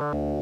you